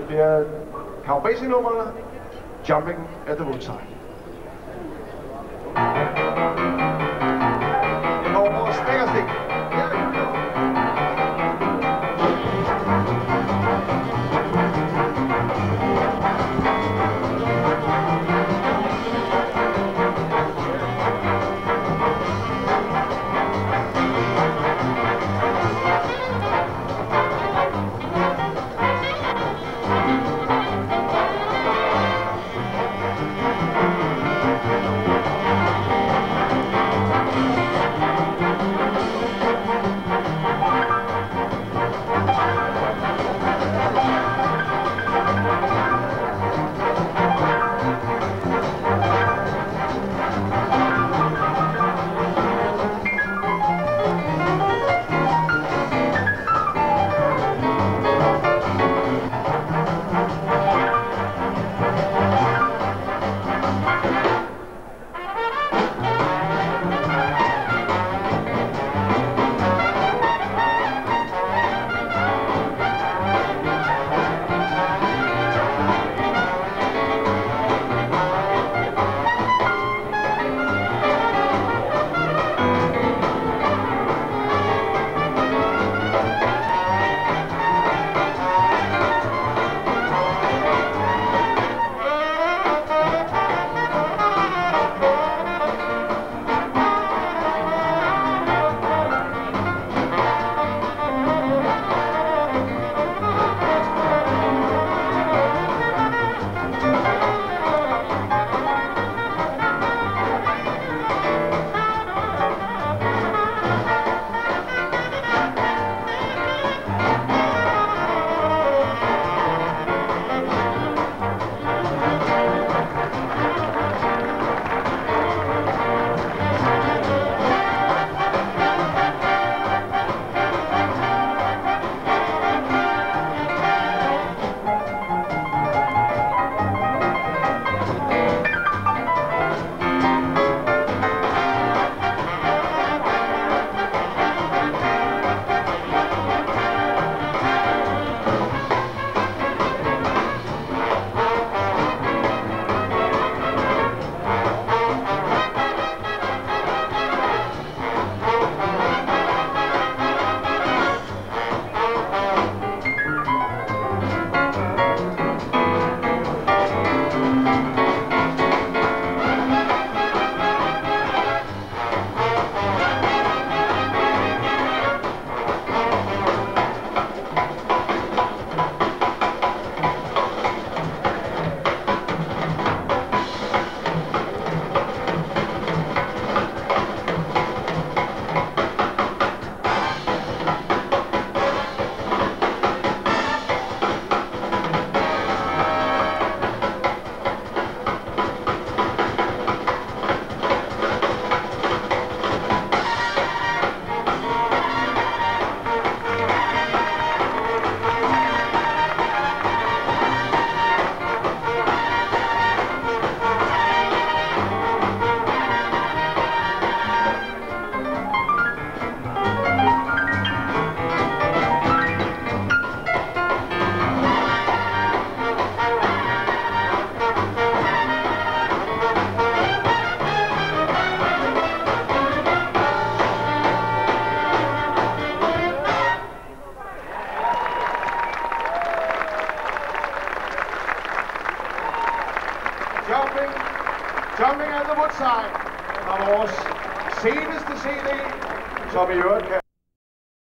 Det bliver Count Basie-nummeret Jumping at the Woodside. Jumping, Jumping at the Woodside. Fra vores seneste CD, som i øvrigt kan